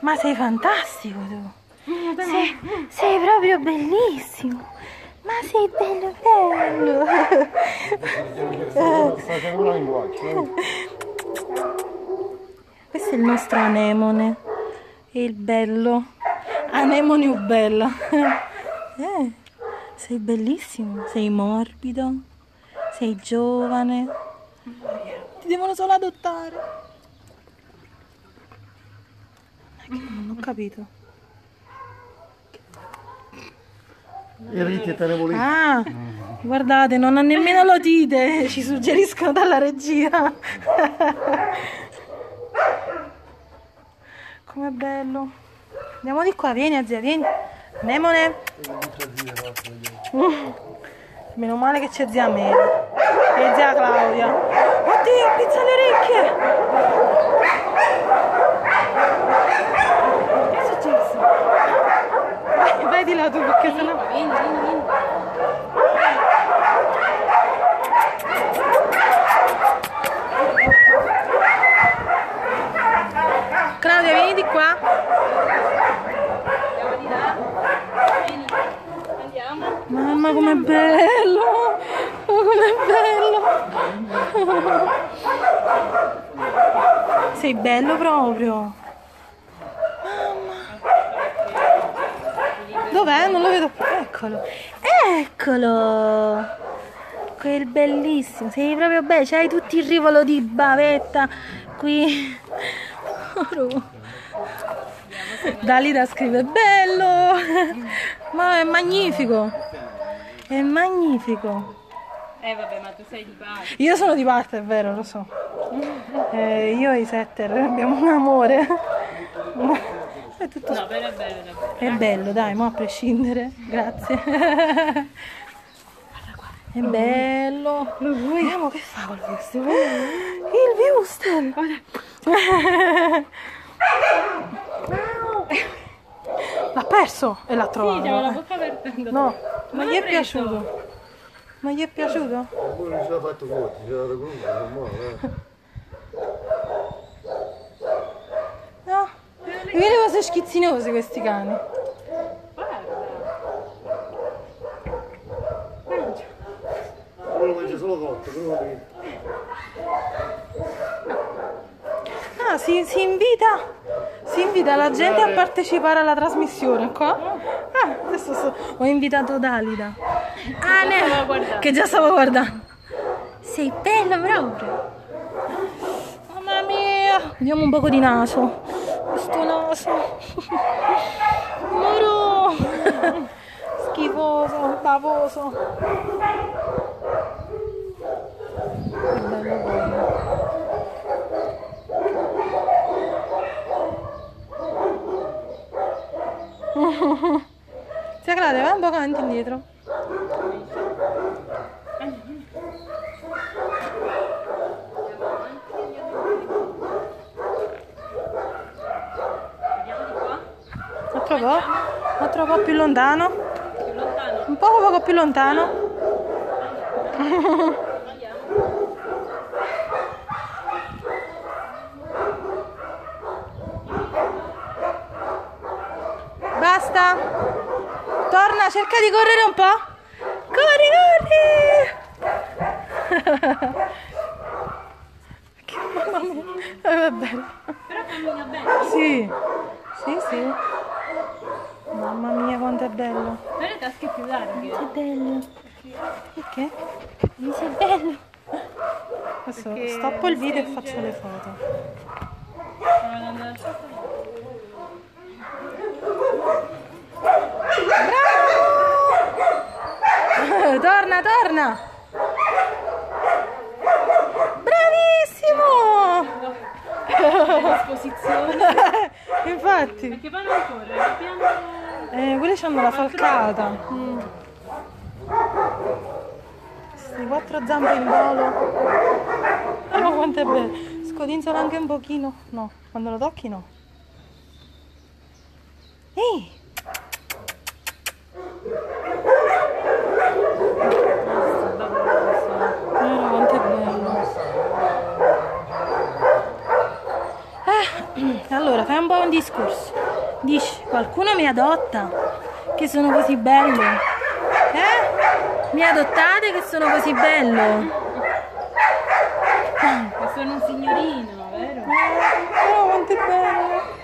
Ma sei fantastico tu. Sei, sei proprio bellissimo. Ma sei bello bello. Questo è il nostro anemone. È il bello. Anemone o bella. Eh, sei bellissimo, sei morbido, sei giovane. Ti devono solo adottare. Non ho capito. Ricchi te ne volevi. Ah, guardate, non ha nemmeno l'otite, ci suggeriscono dalla regia. Com'è bello. Andiamo di qua, vieni zia, vieni. Anemone. Mm. Meno male che c'è zia Mary e zia Claudia. Oddio, pizza le orecchie. Che è successo? Là tu perché sennò... Vieni, vieni, vieni. Claudia, vieni di qua. Andiamo di là. Vieni. Andiamo. Mamma com'è bello! Oh, com'è bello! Sei bello proprio! Dov'è? Non lo vedo. Eccolo! Eccolo! Quel bellissimo! Sei proprio bello! C'hai tutti il rivolo di bavetta qui. Dalida scrive bello! Ma è magnifico! È magnifico! Eh vabbè, ma tu sei di parte. Io sono di parte, è vero, lo so. Eh, io e i setter abbiamo un amore. È tutto No, bello, è bello. è bello, dai, ma a prescindere. Grazie. È bello. Vediamo che fa col Wustel. Il Wustel. L'ha perso e l'ha Sì, c'aveva la trovato. bocca aperta. No, ma gli è piaciuto. Ma gli è piaciuto? Non ce l'ha fatto vuoto, ce l'ha dato comunque, normale, eh. No. E vedi cose schizzinosi questi cani. Uno mangia solo cotto, però non Ah, si, si invita, si invita la gente a partecipare alla trasmissione qua. Ah, adesso so- ho invitato Dalida. Ah, che già stavo guardando. Sei bella proprio. Mamma mia. Vediamo un poco di naso. Questo naso. Moro. Schifoso, bavoso. Che bello quello. Zia Claudia, vai un po' avanti indietro. Un altro po', un altro po' più lontano. Più lontano. Un poco poco più lontano. Basta. Torna, cerca di correre un po'. Corri, corri. che mamma mia. Eh, va bene. Però cammina bene. Sì. Sì, sì. Mamma mia, quanto è bello. Per le tasche più larghe. Che bello. Perché? Mi sei bello. Adesso Perché stoppo il video e faccio le foto. Bravo! torna, torna! Bravissimo! Esposizione. Infatti, Perché non corre, piano. Eh, quelli hanno la falcata. Mm. Quattro zampe in volo. Oh, quanto è bello. Scodinzola anche un pochino. No, quando lo tocchi no. Ehi! Eh, allora, fai un po' un discorso. Dici, qualcuno mi adotta? Che sono così bello? Eh? Mi adottate che sono così bello? Che sono un signorino, vero? Oh, quanto è bello!